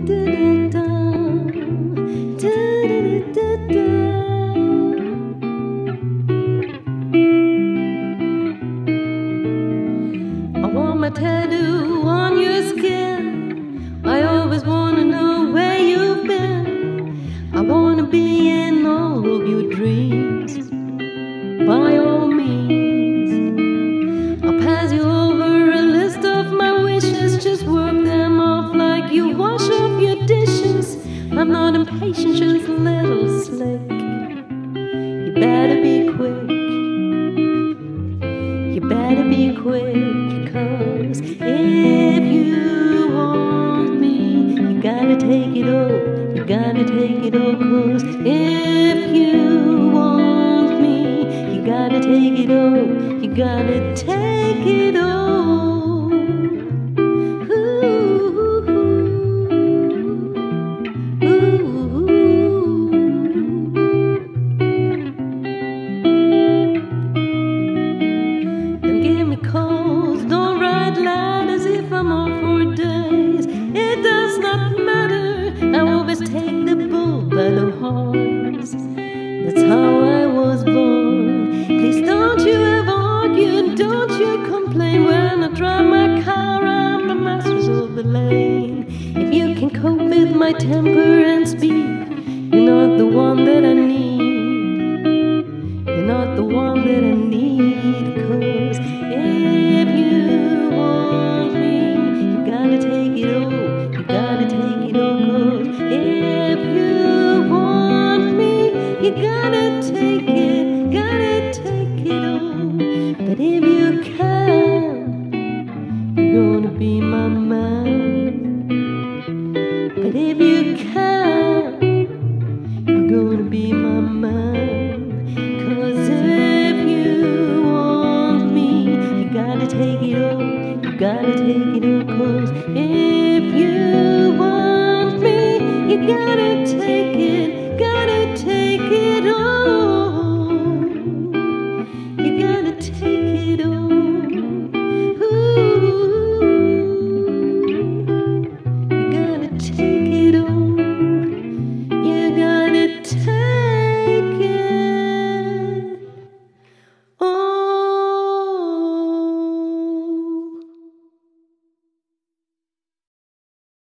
I want my tattoo on you. Impatient, just a little slick. You better be quick. You better be quick, cause if you want me, you gotta take it all. You gotta take it all, cause if you want me, you gotta take it all. You gotta take it all. When I drive my car. I'm the master of the lane. If you can cope with my temper and speed, you're not the one that I need. Be my man. But if you can, you're gonna be my man. Cause if you want me, you gotta take it all. You gotta take it all. Cause if you want me, you gotta take it